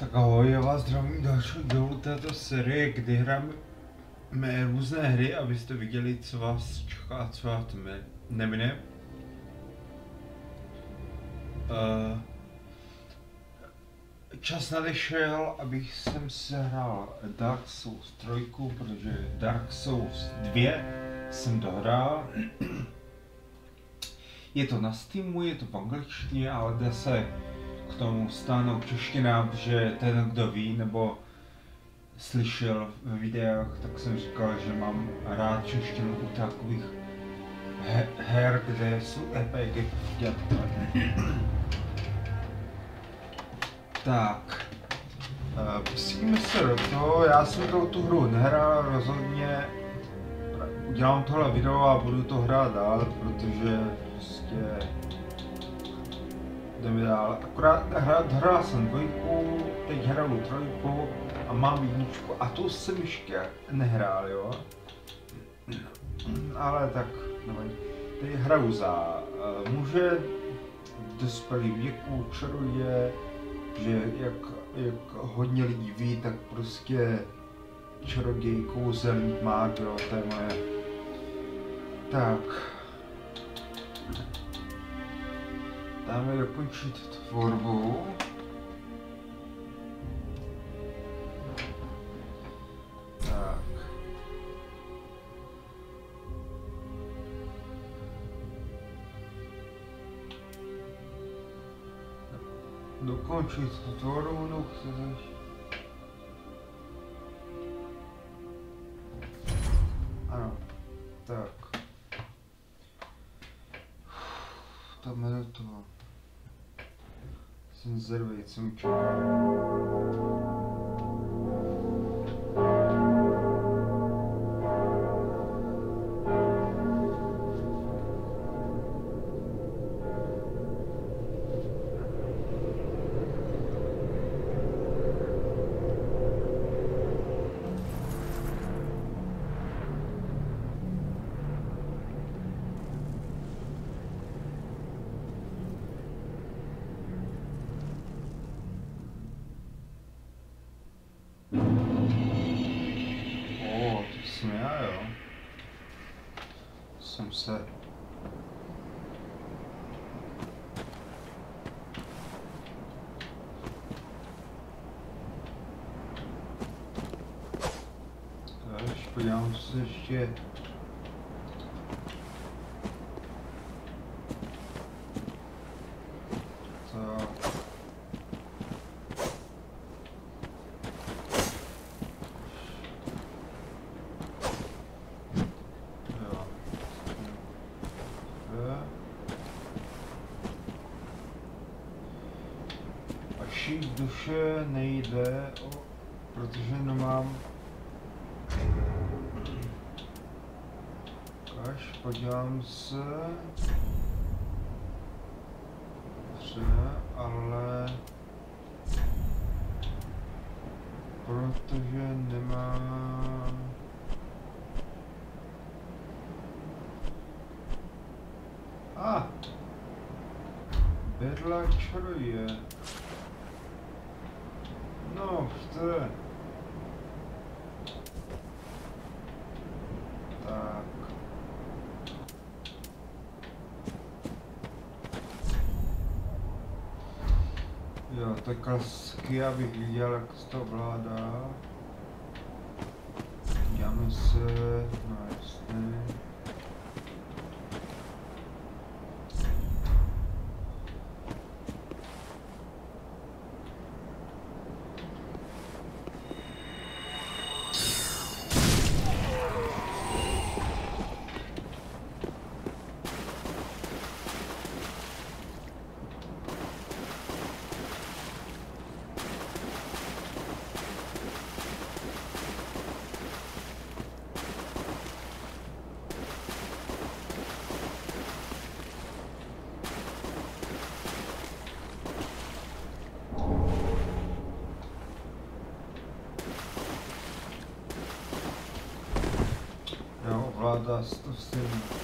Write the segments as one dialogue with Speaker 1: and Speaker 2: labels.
Speaker 1: Tak ahoj, já vás zdravím dalšího dílu této série, kdy hrajeme různé hry, abyste viděli, co vás čeká a co vás nemine. Uh, čas nadešel, abych jsem se hrál Dark Souls 3, protože Dark Souls 2 jsem dohrál. Je to na Steamu, je to v angličtině, ale jde se tomu stáhnout čeština, protože ten, kdo ví, nebo slyšel v videách, tak jsem říkal, že mám rád češtinu u takových he her, kde jsou RPG Tak, uh, pustíme se do toho, já jsem to tu hru nehrál rozhodně, udělám tohle video a budu to hrát dál, protože prostě jdeme dál. Akorát hrát, hrál jsem dvojku, teď hraju trojku a mám jedničku a tu jsem ještě nehrál, jo. Ale tak, nevím. Teď hraju za uh, muže, dospělý věku, čaruje, že jak, jak hodně lidí ví, tak prostě čaroděj, kouzelník, má, jo, to je moje. Tak, Там или почитать в РБУ. Докончить творог, ну, значит. Jsem zvědavý, co mi O, to jsem já, jo. Jsem se... Až podívám se ještě... Tak. Jo. Jo. Šít duše nejde, protože nemám... Až podívám se... Dobře, ale... Protože nemám... A! Ah. Berla čaruje. Je. Tak. Jo, je klasicky, abych viděl, jak to ovládá. Děláme se, no jasně. Jo, ovládá se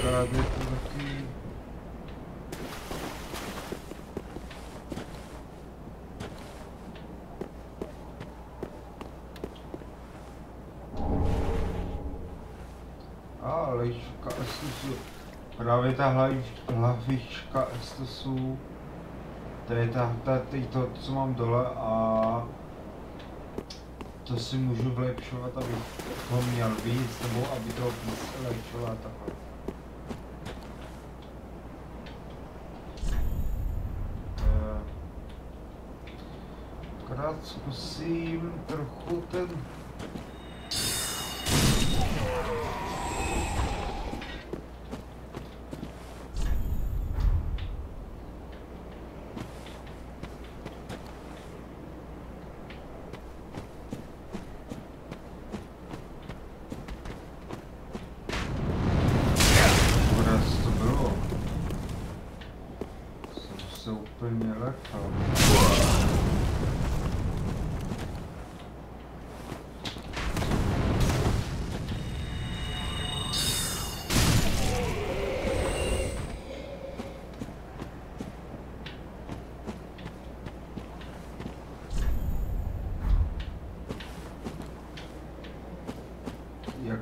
Speaker 1: právě proti... A hlavička Asusu. Právě ta hlavička, hlavička Asusu. To je ta, ta, teď to, co mám dole a to si můžu vylepšovat, abych ho měl víc, nebo aby to víc lepšovala takhle. Akorát zkusím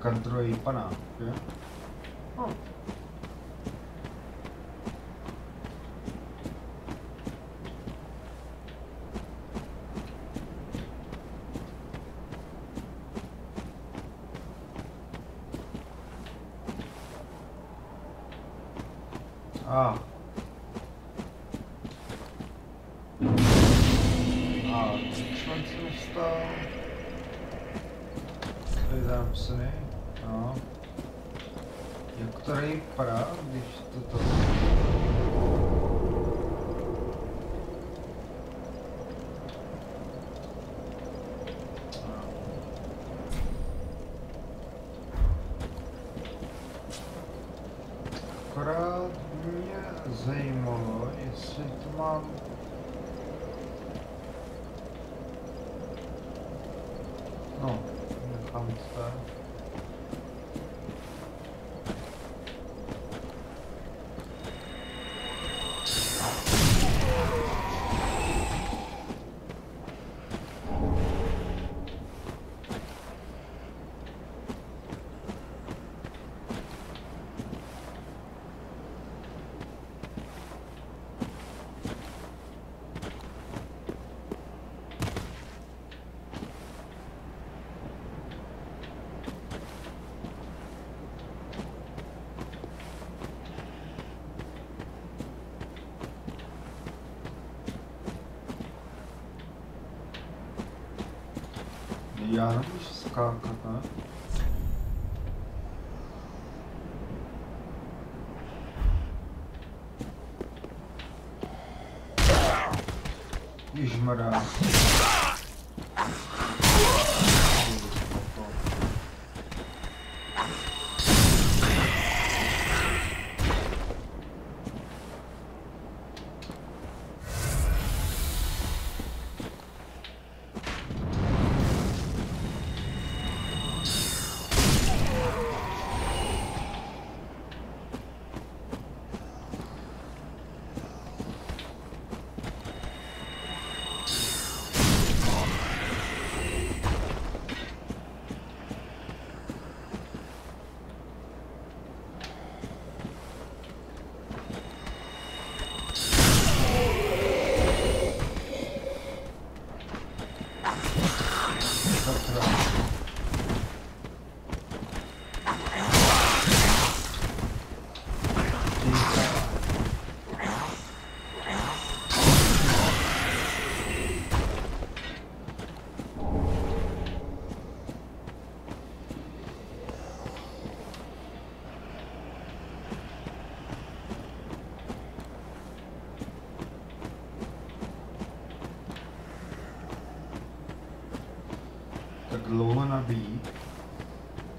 Speaker 1: trochu ten druhý panák, je? Oh. Ah. Ah, člen jsem. Co je zapsaný? No. Jak to vypadá, když to to... Akorát mě zajímalo, jestli to mám No, nechám to tak. Já nemůžu skákat, ne? Dlouho nabít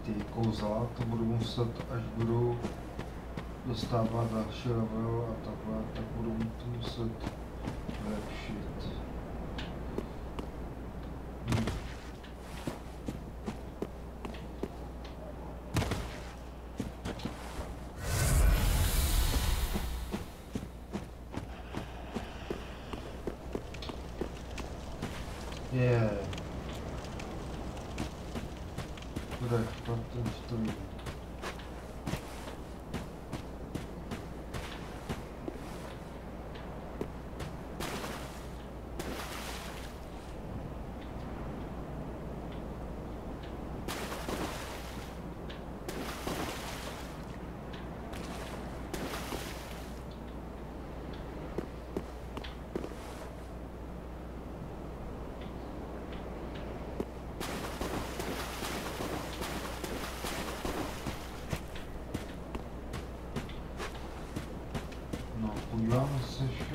Speaker 1: ty kouzla, to budu muset, až budu dostávat další level a takhle, tak budu muset vylepšit. Hm. Yeah. Kde? To, to stojí.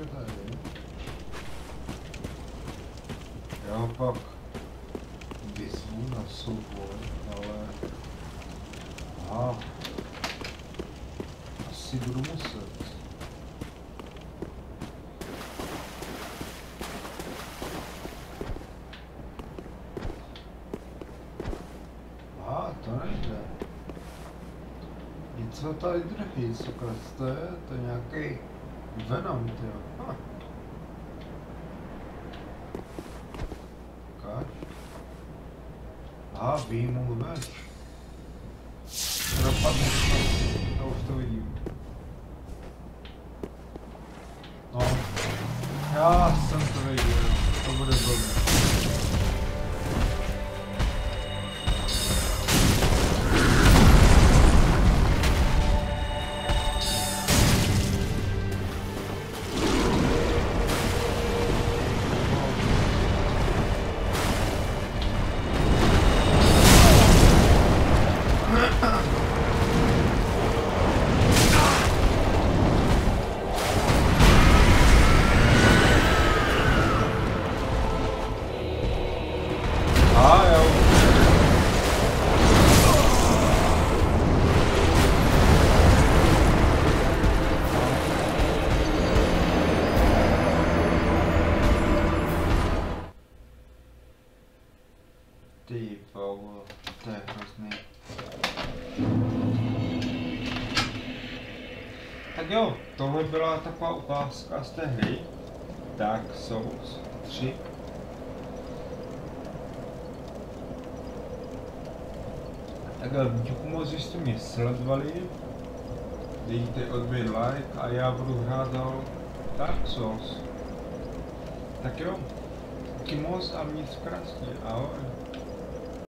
Speaker 1: tady. Já ho pak vyzvu na souboj, ale... Aha. Asi budu muset. Aha, to tady drží, sakra, to je, to je nějaký Venom, tyjo. Ah. Abi benim oğlu ver. Şurada bak. Tak jo, tohle byla taková ukázka z té hry. Dark Souls 3. Tak díky moc, že jste mě sledovali. Dejte odběr like a já budu hrát dál Dark Souls. Tak jo, díky moc a mějte krásně, ahoj.